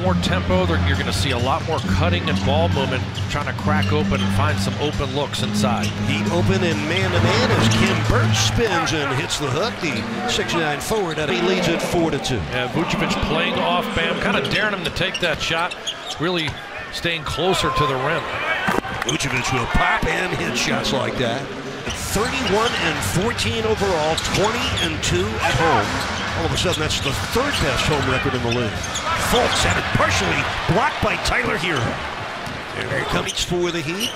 more tempo. You're going to see a lot more cutting and ball movement, trying to crack open and find some open looks inside. Heat open and man-to-man as Khem Birch spins and hits the hook. The 6'9 forward, he leads it 4 to 2. Yeah, Vucevic playing off Bam, kind of daring him to take that shot, really staying closer to the rim. Vucevic will pop and hit shots like that. 31 and 14 overall, 20 and 2 at home. All of a sudden, that's the third best home record in the league. Fultz had it partially blocked by Tyler Herro. And here comes for the Heat.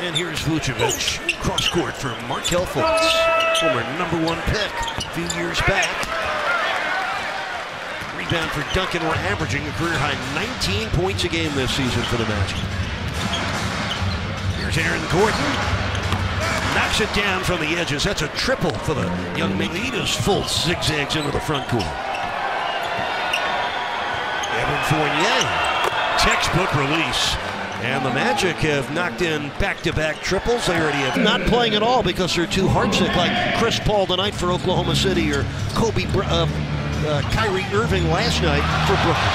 And here's Vucevic. Cross court for Markelle Fultz. Former number one pick a few years back. Rebound for Duncan. We're averaging a career high 19 points a game this season for the Magic. Here's Aaron Gordon knocks it down from the edges. That's a triple for the young man. Leaders Fultz zigzags into the front court. Evan Fournier, textbook release. And the Magic have knocked in back-to-back -back triples. They already have not playing at all because they're too heartsick, like Chris Paul tonight for Oklahoma City or Kobe, uh, uh, Kyrie Irving last night for Brooklyn.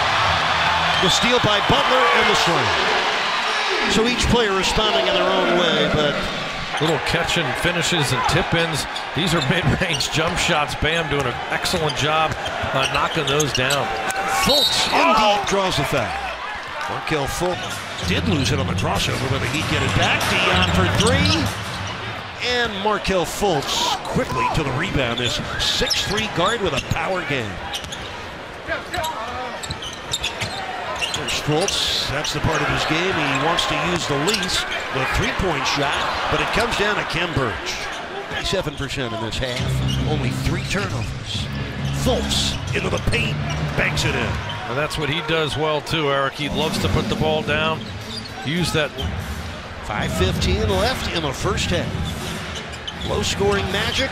The steal by Butler and the slam. So each player responding in their own way, but Little catch and finishes and tip-ins. These are mid-range jump shots. Bam doing an excellent job uh, knocking those down. Fultz indeed draws the foul. Markelle Fultz did lose it on the crossover, but Heat get it back. Dion for three. And Markelle Fultz quickly to the rebound. This 6-3 guard with a power game. There's Fultz. That's the part of his game he wants to use the least, the three-point shot, but it comes down to Khem Birch. 7% in this half, only three turnovers. Fultz into the paint, banks it in. And that's what he does well too, Eric. He loves to put the ball down, use that. 5.15 left in the first half. Low-scoring Magic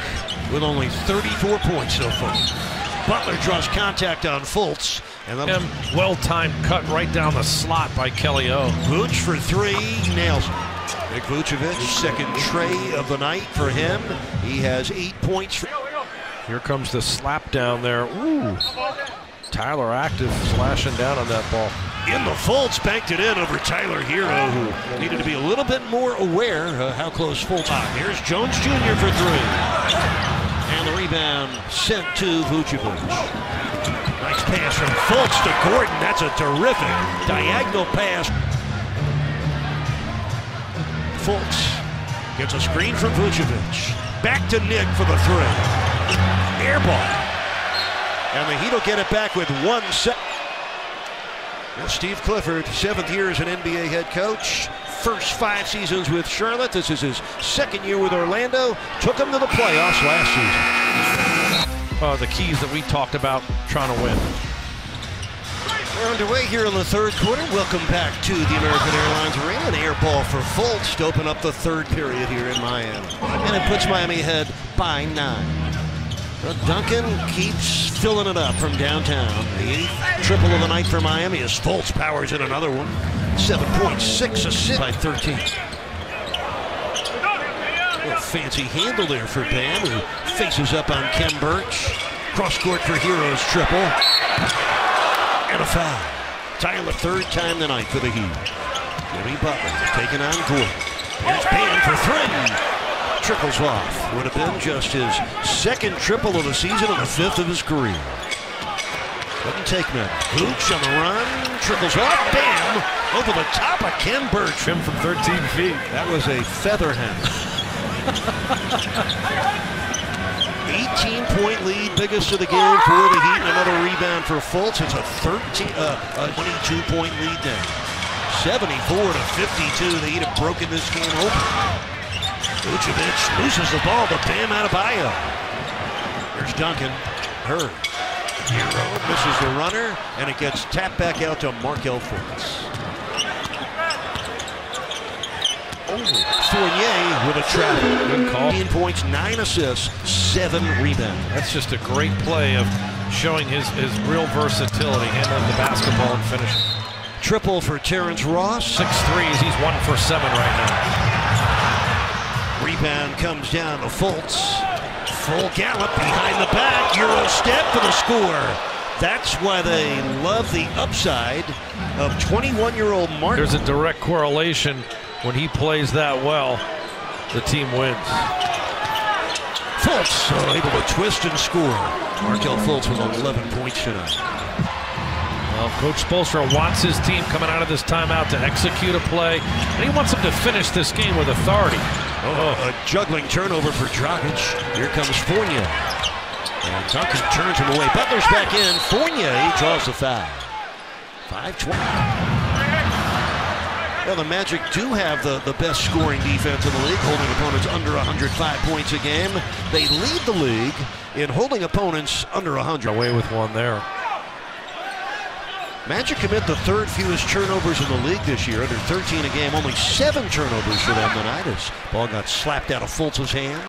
with only 34 points so far. Butler draws contact on Fultz. And then well-timed cut right down the slot by Kelly O. Vooch for three, nails it. Nick Vucevic, second tray of the night for him. He has eight points. Here comes the slap down there. Ooh. Tyler active slashing down on that ball. In the Fultz banked it in over Tyler Herro, who needed to be a little bit more aware of how close Fultz. Ah, here's Jones Jr. for three. And the rebound sent to Vucevic. Nice pass from Fultz to Gordon. That's a terrific diagonal pass. Fultz gets a screen from Vucevic. Back to Nick for the three. Air ball. And the Heat will get it back with one set. Steve Clifford, seventh year as an NBA head coach, first five seasons with Charlotte. This is his second year with Orlando. Took him to the playoffs last season. Uh, the keys that we talked about trying to win. We're underway here in the third quarter. Welcome back to the American Airlines Arena. An air ball for Fultz to open up the third period here in Miami. And it puts Miami ahead by nine. But Duncan keeps filling it up from downtown. The eighth triple of the night for Miami as Fultz powers in another one. 7.6 assists by 13. A fancy handle there for Bam, who faces up on Khem Birch. Cross court for Herro's triple. And a foul. The third time tonight for the Heat. Jimmy Butler taking on Gordon. Here's Bam for three. Trickles off. Would have been just his second triple of the season and the fifth of his career. Doesn't take many. Hooch on the run, trickles off, bam, over the top of Khem Birch. Him from 13 feet. That was a feather hen. 18 point lead, biggest of the game for the Heat. Another rebound for Fultz. It's a 13, uh, a 22 point lead now. 74 to 52. The Heat have broken this game open. Vucevic loses the ball to Bam Adebayo. There's Duncan. Hurd. Herro misses the runner, and it gets tapped back out to Markelle Fultz. Oh, Fournier with a trap. Good call. 15 points, 9 assists, 7 rebounds. That's just a great play of showing his, his real versatility, handling the basketball and finishing. Triple for Terrence Ross. Six threes, he's one for seven right now. Rebound comes down to Fultz. Full gallop behind the back. Euro step for the score. That's why they love the upside of 21 year old Martin. There's a direct correlation. When he plays that well, the team wins. Fultz uh, able to twist and score. Markelle Fultz with 11 points tonight. Well, Coach Spoelstra wants his team coming out of this timeout to execute a play, and he wants them to finish this game with authority. Oh, oh. a juggling turnover for Dragic. Here comes Fournier. And Duncan turns him away. Butler's back in. Fournier he draws the foul. 5-20. Well, the Magic do have the, the best scoring defense in the league, holding opponents under 105 points a game. They lead the league in holding opponents under 100. Away with one there. Magic commit the third fewest turnovers in the league this year, under 13 a game. Only seven turnovers for them tonight as ball got slapped out of Fultz's hand.